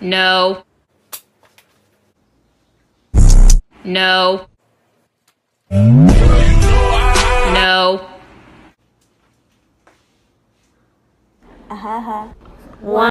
No. No. No. Aha. One.